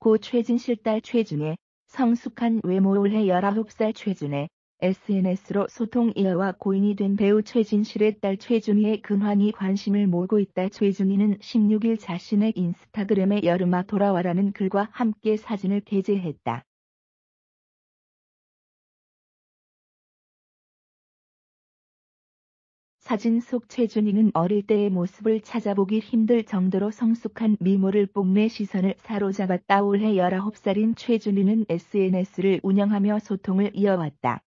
고 최진실 딸 최준의 성숙한 외모 올해 19살 최준의 SNS로 소통 이어와 고인이 된 배우 최진실의 딸 최준희의 근황이 관심을 모으고 있다. 최준희는 16일 자신의 인스타그램에 여름아 돌아와라는 글과 함께 사진을 게재했다. 사진 속 최준희는 어릴 때의 모습을 찾아보기 힘들 정도로 성숙한 미모를 뽐내 시선을 사로잡았다. 올해 19살인 최준희는 SNS를 운영하며 소통을 이어왔다.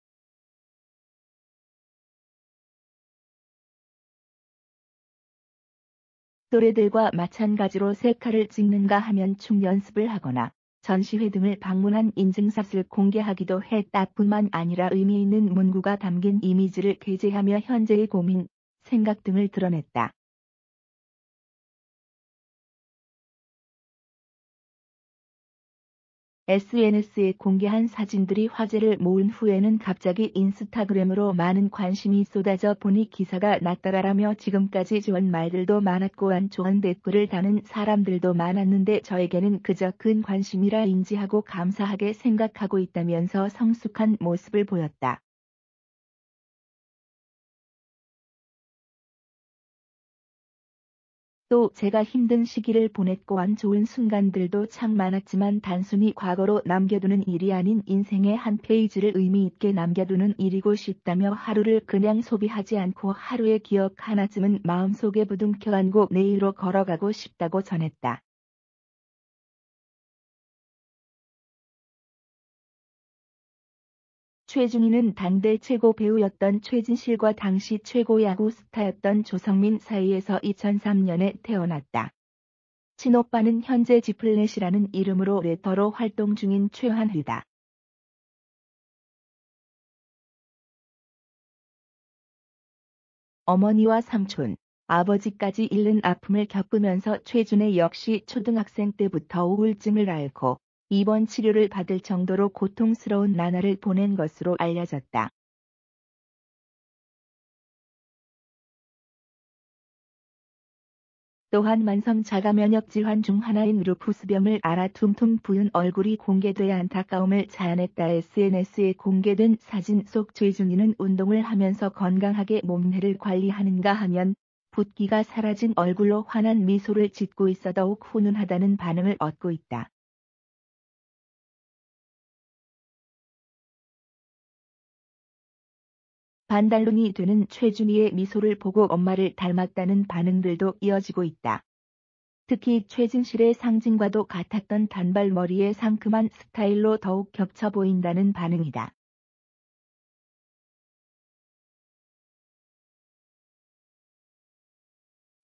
또래들과 마찬가지로 셀카를 찍는가 하면 춤 연습을 하거나 전시회 등을 방문한 인증샷을 공개하기도 했다 뿐만 아니라 의미 있는 문구가 담긴 이미지를 게재하며 현재의 고민, 생각 등을 드러냈다. SNS에 공개한 사진들이 화제를 모은 후에는 갑자기 인스타그램으로 많은 관심이 쏟아져 보니 기사가 났더라라며 지금까지 좋은 말들도 많았고 안 좋은 댓글을 다는 사람들도 많았는데 저에게는 그저 근 관심이라 인지하고 감사하게 생각하고 있다면서 성숙한 모습을 보였다. 또 제가 힘든 시기를 보냈고 안 좋은 순간들도 참 많았지만 단순히 과거로 남겨두는 일이 아닌 인생의 한 페이지를 의미 있게 남겨두는 일이고 싶다며 하루를 그냥 소비하지 않고 하루의 기억 하나쯤은 마음속에 부둥켜 안고 내일로 걸어가고 싶다고 전했다. 최준희는 당대 최고 배우였던 최진실과 당시 최고 야구 스타였던 조성민 사이에서 2003년에 태어났다. 친오빠는 현재 지플넷이라는 이름으로 래퍼로 활동 중인 최환휘다. 어머니와 삼촌, 아버지까지 잃는 아픔을 겪으면서 최준혜 역시 초등학생 때부터 우울증을 앓고 입원 치료를 받을 정도로 고통스러운 나날을 보낸 것으로 알려졌다. 또한 만성 자가 면역 질환 중 하나인 루푸스병을 알아 퉁퉁 부은 얼굴이 공개돼야 안타까움을 자아냈다. SNS에 공개된 사진 속 최준희는 운동을 하면서 건강하게 몸매를 관리하는가 하면 붓기가 사라진 얼굴로 환한 미소를 짓고 있어 더욱 훈훈하다는 반응을 얻고 있다. 반달론이 되는 최준희의 미소를 보고 엄마를 닮았다는 반응들도 이어지고 있다. 특히 최진실의 상징과도 같았던 단발머리의 상큼한 스타일로 더욱 겹쳐 보인다는 반응이다.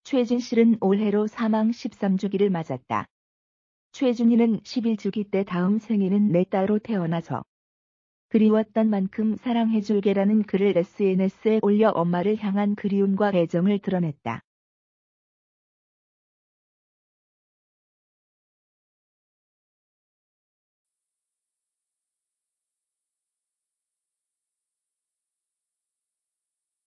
최진실은 올해로 사망 13주기를 맞았다. 최준희는 11주기 때 다음 생에는 내 딸로 태어나서 그리웠던 만큼 사랑해줄게라는 글을 SNS에 올려 엄마를 향한 그리움과 애정을 드러냈다.